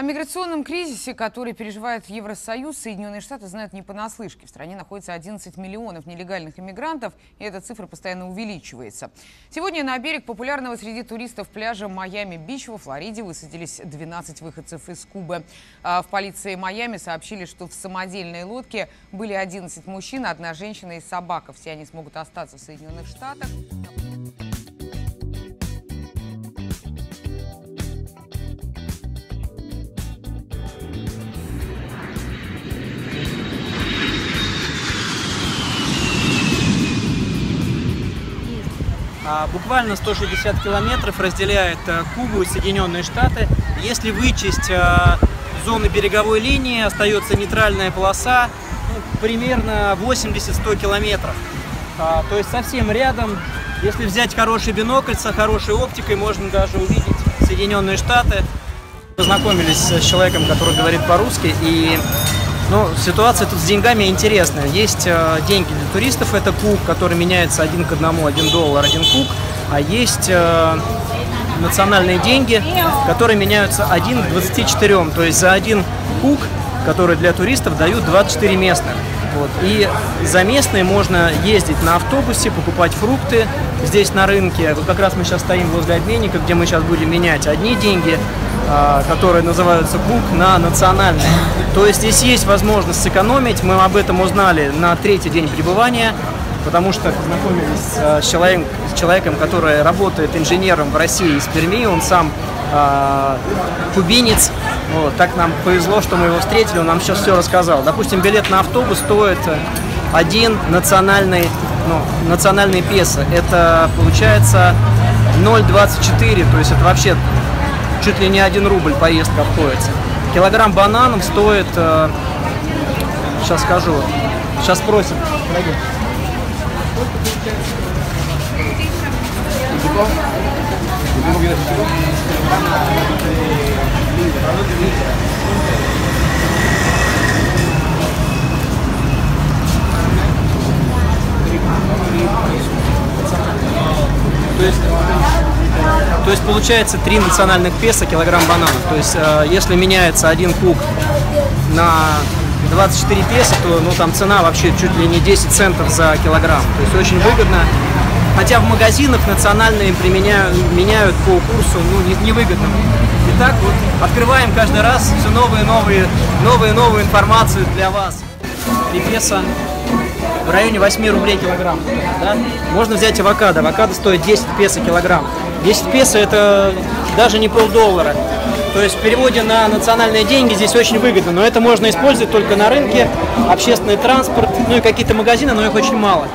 О миграционном кризисе, который переживает Евросоюз, Соединенные Штаты знают не понаслышке. В стране находится 11 миллионов нелегальных иммигрантов, и эта цифра постоянно увеличивается. Сегодня на берег популярного среди туристов пляжа Майами-Бич во Флориде высадились 12 выходцев из Кубы. А в полиции Майами сообщили, что в самодельной лодке были 11 мужчин, одна женщина и собака. Все они смогут остаться в Соединенных Штатах. Буквально 160 километров разделяет э, Кубу и Соединенные Штаты. Если вычесть э, зоны береговой линии, остается нейтральная полоса, ну, примерно 80-100 километров. А, то есть совсем рядом. Если взять хороший бинокль со хорошей оптикой, можно даже увидеть Соединенные Штаты. Познакомились с человеком, который говорит по-русски, и ну, ситуация тут с деньгами интересная. Есть э, деньги для туристов, это куб, который меняется один к одному, один доллар, один куб. А есть э, национальные деньги, которые меняются один к 24. То есть за один кук, который для туристов дают 24 местных. Вот. И за местные можно ездить на автобусе, покупать фрукты здесь на рынке. Вот как раз мы сейчас стоим возле обменника, где мы сейчас будем менять одни деньги, а, которые называются КУК, на национальные. То есть здесь есть возможность сэкономить. Мы об этом узнали на третий день пребывания, потому что познакомились с человеком, с человеком который работает инженером в России из Перми. Он сам э, кубинец. Вот, так нам повезло, что мы его встретили, он нам сейчас все рассказал. Допустим, билет на автобус стоит один национальный, ну, национальный песо. Это получается 0,24, то есть это вообще чуть ли не один рубль поездка обходится. Килограмм бананов стоит, э, сейчас скажу, сейчас спросим. Дорогие. То есть получается 3 национальных песо килограмм бананов. То есть э, если меняется один куб на 24 песо, то ну, там цена вообще чуть ли не 10 центов за килограмм. То есть очень выгодно. Хотя в магазинах национальные применяют, меняют по курсу ну, не, невыгодно. Итак, вот открываем каждый раз все новые новые новые новую информацию для вас. 3 песо в районе 8 рублей килограмм. Да? Можно взять авокадо. Авокадо стоит 10 песо килограмм. 10 песо это даже не полдоллара. То есть в переводе на национальные деньги здесь очень выгодно. Но это можно использовать только на рынке, общественный транспорт, ну и какие-то магазины, но их очень мало.